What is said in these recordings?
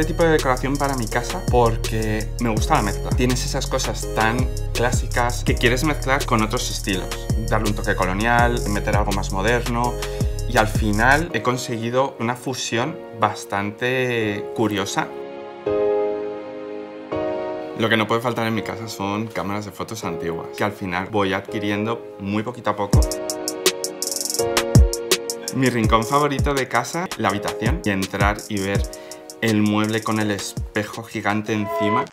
este tipo de decoración para mi casa porque me gusta la mezcla. Tienes esas cosas tan clásicas que quieres mezclar con otros estilos. Darle un toque colonial, meter algo más moderno y al final he conseguido una fusión bastante curiosa lo que no puede faltar en mi casa son cámaras de fotos antiguas, que al final voy adquiriendo muy poquito a poco. Mi rincón favorito de casa, la habitación, y entrar y ver el mueble con el espejo gigante encima.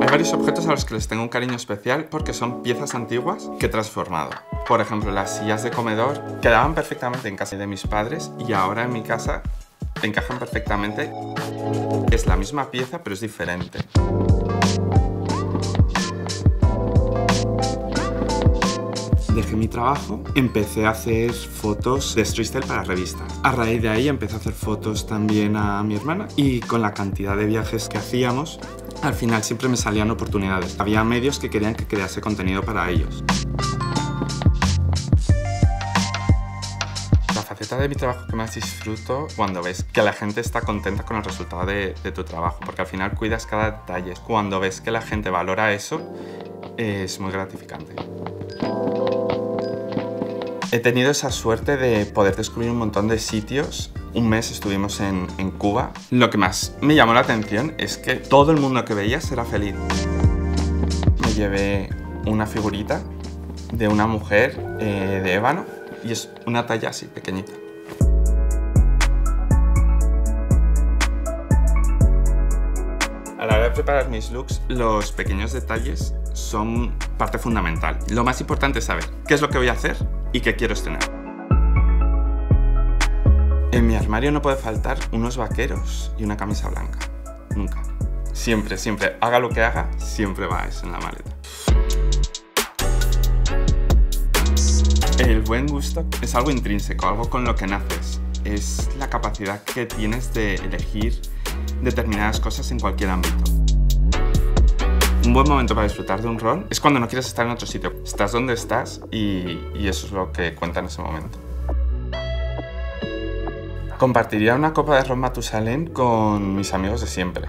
Hay varios objetos a los que les tengo un cariño especial porque son piezas antiguas que he transformado. Por ejemplo, las sillas de comedor quedaban perfectamente en casa de mis padres y ahora en mi casa encajan perfectamente. Es la misma pieza, pero es diferente. Dejé mi trabajo, empecé a hacer fotos de street para revistas. A raíz de ahí empecé a hacer fotos también a mi hermana y con la cantidad de viajes que hacíamos, al final siempre me salían oportunidades. Había medios que querían que crease contenido para ellos. de mi trabajo que más disfruto cuando ves que la gente está contenta con el resultado de, tu trabajo, porque al final cuidas cada detalle. Cuando ves que la gente valora eso, es muy gratificante. He tenido esa suerte de poder descubrir un montón de sitios. Un mes estuvimos en, Cuba. Lo que más me llamó la atención es que todo el mundo que veías era feliz. Me llevé una figurita de una mujer eh, de ébano y es una talla así, pequeñita. A la hora de preparar mis looks, los pequeños detalles son parte fundamental. Lo más importante es saber qué es lo que voy a hacer y qué quiero estrenar. En mi armario no puede faltar unos vaqueros y una camisa blanca. Nunca. Siempre, siempre. Haga lo que haga, siempre va eso en la maleta. El buen gusto es algo intrínseco, algo con lo que naces. Es la capacidad que tienes de elegir determinadas cosas en cualquier ámbito. Un buen momento para disfrutar de un rol es cuando no quieres estar en otro sitio. Estás donde estás y, y eso es lo que cuenta en ese momento. Compartiría una copa de ron Matusalén con mis amigos de siempre.